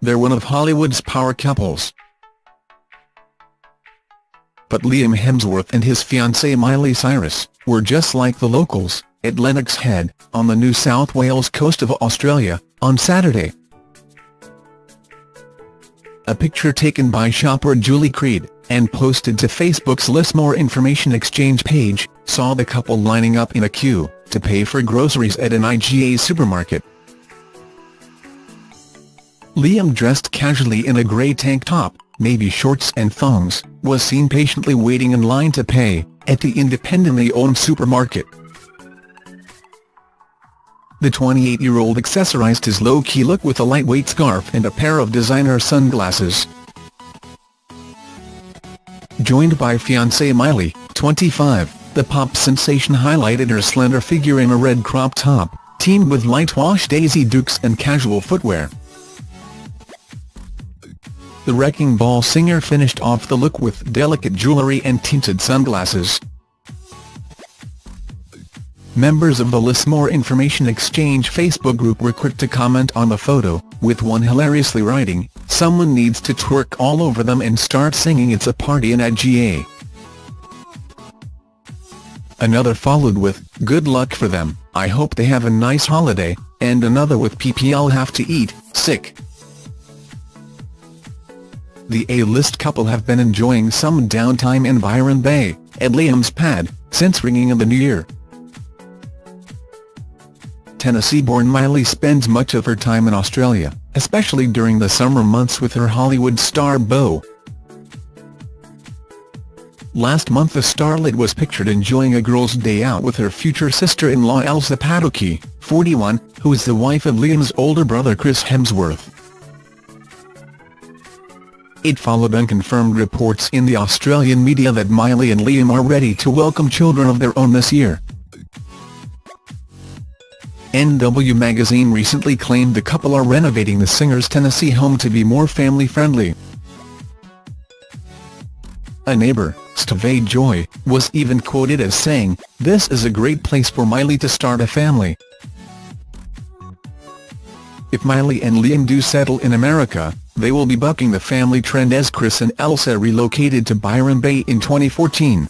they're one of Hollywood's power couples. But Liam Hemsworth and his fiancée Miley Cyrus, were just like the locals, at Lennox Head, on the New South Wales coast of Australia, on Saturday. A picture taken by shopper Julie Creed, and posted to Facebook's Lismore Information Exchange page, saw the couple lining up in a queue, to pay for groceries at an IGA supermarket. Liam dressed casually in a grey tank top, navy shorts and thongs, was seen patiently waiting in line to pay, at the independently owned supermarket. The 28-year-old accessorized his low-key look with a lightweight scarf and a pair of designer sunglasses. Joined by fiancée Miley, 25, the pop sensation highlighted her slender figure in a red crop top, teamed with light-wash Daisy Dukes and casual footwear. The Wrecking Ball singer finished off the look with delicate jewellery and tinted sunglasses. Members of the Lismore Information Exchange Facebook group were quick to comment on the photo, with one hilariously writing, someone needs to twerk all over them and start singing It's a Party in IGA. Another followed with, good luck for them, I hope they have a nice holiday, and another with PPL have to eat, sick the A-list couple have been enjoying some downtime in Byron Bay, at Liam's pad, since ringing in the new year. Tennessee-born Miley spends much of her time in Australia, especially during the summer months with her Hollywood star beau. Last month the starlet was pictured enjoying a girls' day out with her future sister-in-law Elsa Pataky, 41, who is the wife of Liam's older brother Chris Hemsworth. It followed unconfirmed reports in the Australian media that Miley and Liam are ready to welcome children of their own this year. NW magazine recently claimed the couple are renovating the singer's Tennessee home to be more family-friendly. A neighbor, Steve Joy, was even quoted as saying, this is a great place for Miley to start a family. If Miley and Liam do settle in America, they will be bucking the family trend as Chris and Elsa relocated to Byron Bay in 2014.